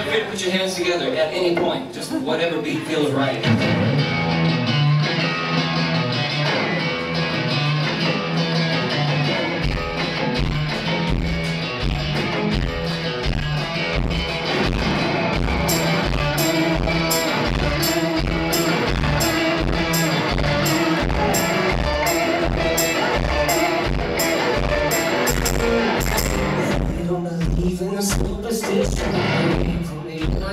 Feel free to put your hands together at any point. Just whatever beat feels right.